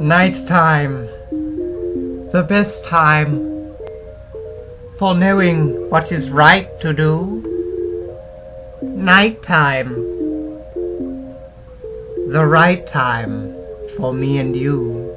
Night time, the best time for knowing what is right to do. Night time, the right time for me and you.